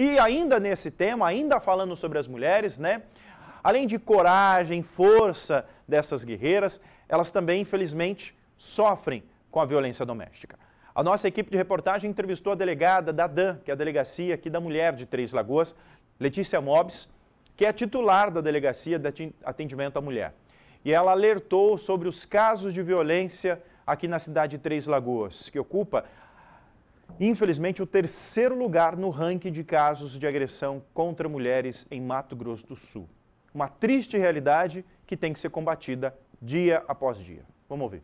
E ainda nesse tema, ainda falando sobre as mulheres, né? Além de coragem, força dessas guerreiras, elas também, infelizmente, sofrem com a violência doméstica. A nossa equipe de reportagem entrevistou a delegada da DAN, que é a delegacia aqui da mulher de Três Lagoas, Letícia Mobs, que é titular da delegacia de atendimento à mulher. E ela alertou sobre os casos de violência aqui na cidade de Três Lagoas, que ocupa, infelizmente, o terceiro lugar no ranking de casos de agressão contra mulheres em Mato Grosso do Sul. Uma triste realidade que tem que ser combatida dia após dia. Vamos ouvir.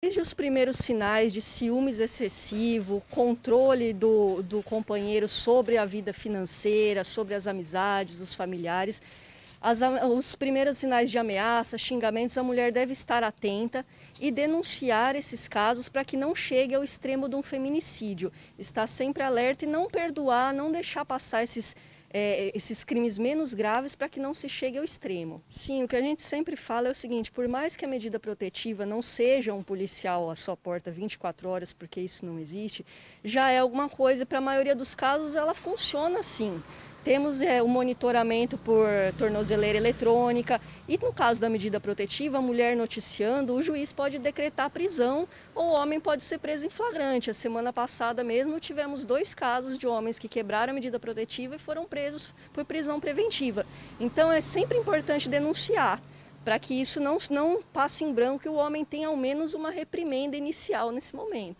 Desde os primeiros sinais de ciúmes excessivo, controle do, do companheiro sobre a vida financeira, sobre as amizades, os familiares, as, os primeiros sinais de ameaça, xingamentos, a mulher deve estar atenta e denunciar esses casos para que não chegue ao extremo de um feminicídio. Estar sempre alerta e não perdoar, não deixar passar esses é, esses crimes menos graves para que não se chegue ao extremo. Sim, o que a gente sempre fala é o seguinte: por mais que a medida protetiva não seja um policial à sua porta 24 horas, porque isso não existe, já é alguma coisa. Para a maioria dos casos, ela funciona assim. Temos é, o monitoramento por tornozeleira eletrônica e, no caso da medida protetiva, a mulher noticiando, o juiz pode decretar prisão ou o homem pode ser preso em flagrante. A semana passada mesmo tivemos dois casos de homens que quebraram a medida protetiva e foram presos por prisão preventiva. Então é sempre importante denunciar para que isso não, não passe em branco e o homem tenha ao menos uma reprimenda inicial nesse momento.